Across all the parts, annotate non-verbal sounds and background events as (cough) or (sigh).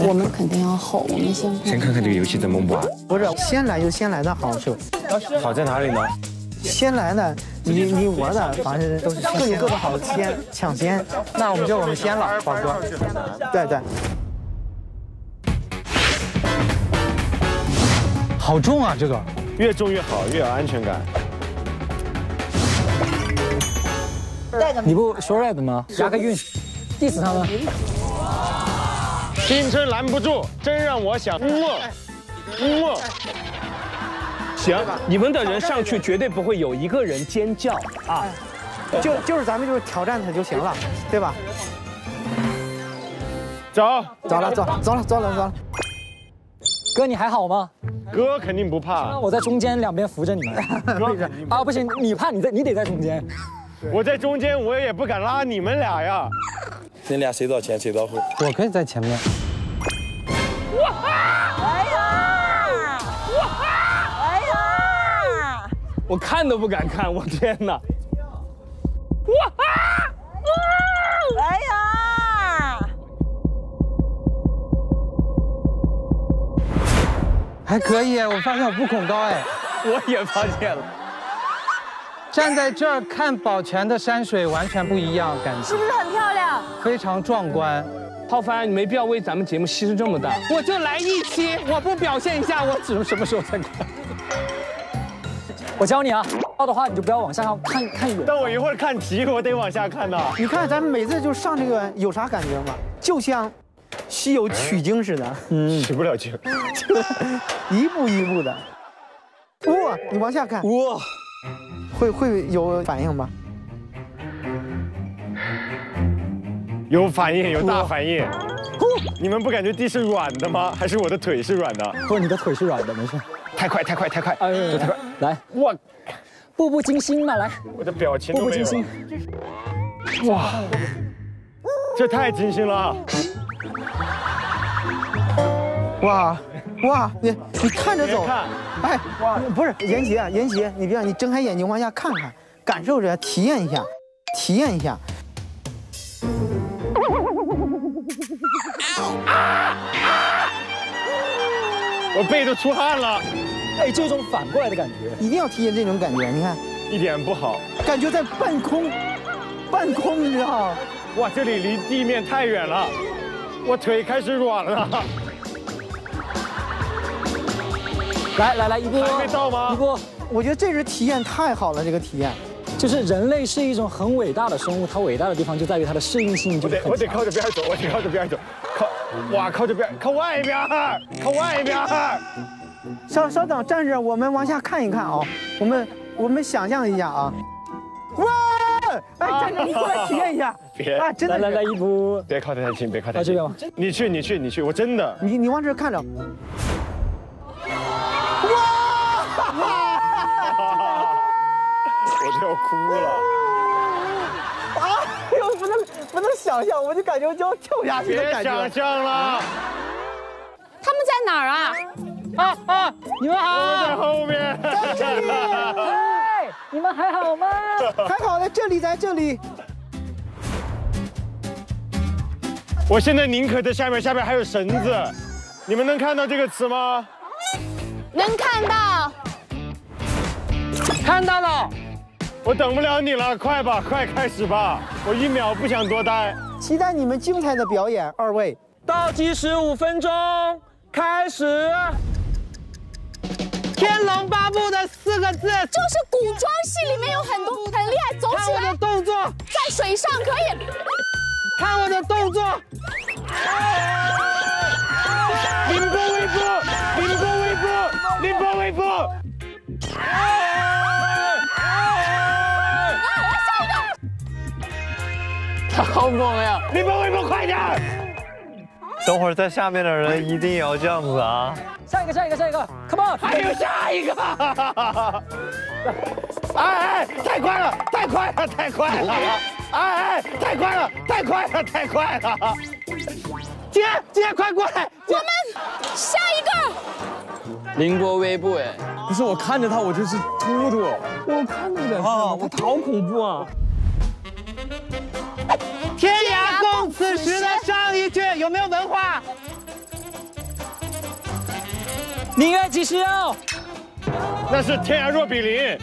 我们肯定要吼，我们先先看看这个游戏怎么玩。不是，先来就先来的好是吧？好在哪里呢？先来的，你你我的，反正都是各有各的好，先抢先。那我们就我们先了，宝哥。对对。好重啊，这个越重越好，越有安全感。你不说 red 吗？押个韵，diss 他们。青春拦不住，真让我想。么？行，你们的人上去绝对不会有一个人尖叫啊！就就是咱们就是挑战他就行了，对吧？走，走了，走，走了，走了，走了。哥，你还好吗？哥肯定不怕。我在中间两边扶着你们。啊，(laughs) 不行，你怕你在，你得在中间。我在中间，我也不敢拉你们俩呀。你俩谁到前谁到后？我可以在前面。我看都不敢看，我天哪！哇！哇哎呀！还可以，我发现我不恐高哎。(laughs) 我也发现了。站在这儿看宝泉的山水完全不一样，感觉是不是很漂亮？非常壮观。浩帆，你没必要为咱们节目牺牲这么大。我就来一期，我不表现一下，我只能什么时候才看？我教你啊，到的话你就不要往下看，看看远。但我一会儿看题，我得往下看呐。你看咱们每次就上这个有啥感觉吗？就像西游取经似的，嗯，取不了经，(laughs) 一步一步的。哇，你往下看，哇。会会有反应吗？有反应，有大反应。你们不感觉地是软的吗？还是我的腿是软的？不，你的腿是软的，没事。太快，太快，太快！哎，太快！来，哇，步步惊心嘛，来。我的表情步步惊心。哇，这太惊心了！哇哇，你你看着走。哎，不是严杰，严杰，你别，你睁开眼睛往下看看，感受着，体验一下，体验一下。我背都出汗了。哎，这种反过来的感觉，一定要体验这种感觉。你看，一点不好，感觉在半空，半空，你知道吗？哇，这里离地面太远了，我腿开始软了。来来来，一波还没到吗？一波，我觉得这是体验太好了，这个体验，就是人类是一种很伟大的生物，它伟大的地方就在于它的适应性就很我得靠着边走，我得靠着边走，靠，哇，靠着边，靠外边，靠外边。稍稍等，站着，我们往下看一看啊，我们我们想象一下啊，哇，哎，站着，你过来体验一下，别啊，真的，来来一步，别靠太近，别靠太近，你去，你去，你去，我真的，你你往这看着。哇 (laughs) 我都要哭了！啊 (laughs) 哎呦，不能不能想象，我就感觉就要跳下去的感觉。别想象了！他们在哪儿啊？啊啊！你们好！我们在后面。在这里。嗨，你们还好吗？(laughs) 还好，在这里，在这里。我现在宁可在下面，下面还有绳子。你们能看到这个词吗？能看到。看到了，我等不了你了，快吧，快开始吧，我一秒不想多待。期待你们精彩的表演，二位。倒计时五分钟，开始。天龙八部的四个字，就是古装戏里面有很多很厉害，走起来。看我的动作，在水上可以。看我的动作。凌波微步，凌波微步，凌波微步。好猛呀！凌波微步快点！等会儿在下面的人一定也要这样子啊！下一个，下一个，下一个，Come on！还有下一个！(laughs) 哎哎，太快了，太快了，太快了！哎哎，太快了，太快了，太快了！姐姐，快过来！我们下一个。凌波微步，哎，不是我看着他，我就是突突，我看着点啊，他好恐怖啊！有没有文化？宁愿几十哦。那是天涯若比邻。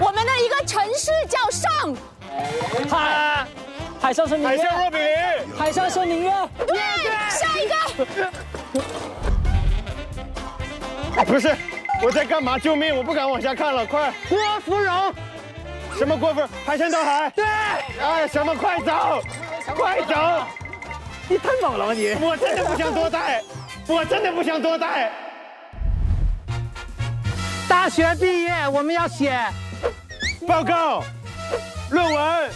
我们的一个城市叫上，海，海上生宁愿。海上若比邻。海上生宁愿。对，下一个。不是，我在干嘛？救命！我不敢往下看了，快！郭芙蓉，什么郭芙？排山倒海。对，哎，什么？快走，快走！你太猛了吧你！我真的不想多带，我真的不想多带。大学毕业我们要写报告，论文，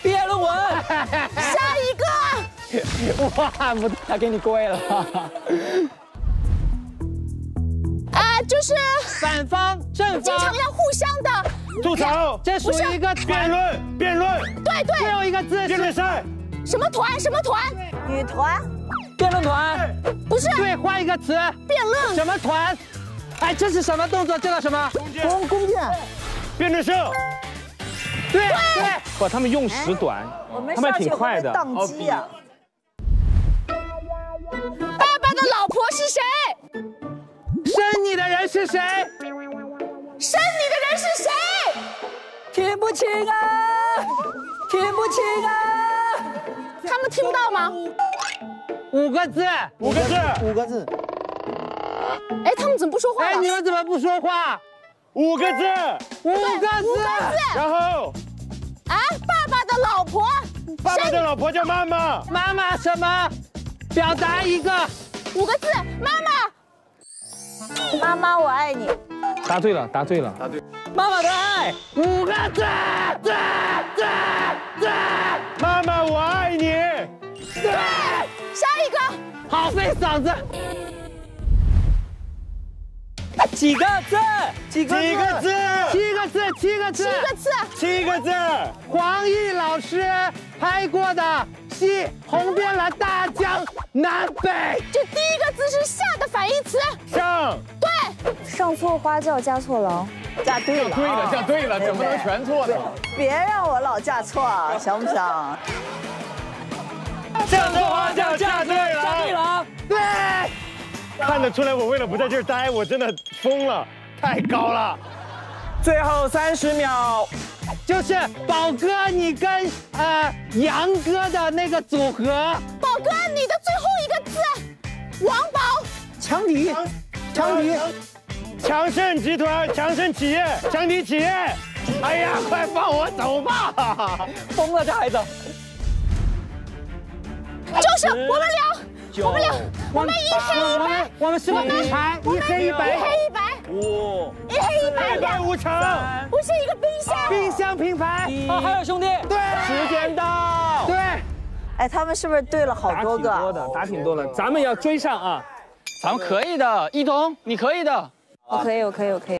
毕业论文。下一个。(laughs) 哇，不，他给你跪了。啊，(laughs) 就是反方正方经常，要互相的。吐槽，这属于一个辩论，辩论，对对，最后一个字辩论赛，什么团？什么团？女团，辩论团。不是对，换一个词，辩论。什么团？哎，这是什么动作？这叫什么？弓弓箭。辩论社，对对，哇，他们用时短，我们他们上去会不会挺快的。宕机啊！爸爸的老婆是谁？生你的人是谁？生你的人是谁？听不清啊，听不清啊。他们听不到吗？五个字，五个字，五个字。哎，他们怎么不说话哎，你们怎么不说话？五个字，五个字五个字。然后啊！爸爸的老婆，爸爸的老婆叫妈妈，妈妈什么？表达一个。五个字，妈妈。妈妈，我爱你。答对了，答对了。妈妈的爱。五个字，字字字。妈妈我爱你，对，下一个。好费嗓子。几个字？几个几个字，七个字，七个字。七个字，七个字，黄奕老师拍过的戏《红遍了大江南北》。这第一个字是下的反义词。上，对，上错花轿嫁错郎，嫁对了，对了，嫁对了，怎么能全错呢？别让我老嫁错，啊，想不想？嫁错花轿嫁对了嫁对了。了。对，看得出来，我为了不在这儿待，我真的疯了，太高了。最后三十秒，就是宝哥你跟呃杨哥的那个组合，宝哥，你的最后一个字，王宝。强敌，强敌。强盛集团、强盛企业、强敌企业。哎呀，快放我走吧！疯了，这孩子。就是我们俩，我们俩，我们一黑一白我们，我们是个品牌，一黑一白一，黑一白，五、一黑一白白两，无常，不是一个冰箱。冰箱品牌。哦，还有兄弟。对，时间到。对，哎，他们是不是对了好多个？挺多的，打挺多的，咱们要追上啊！咱们可以的，一彤，你可以的。我可以，我可以，我可以。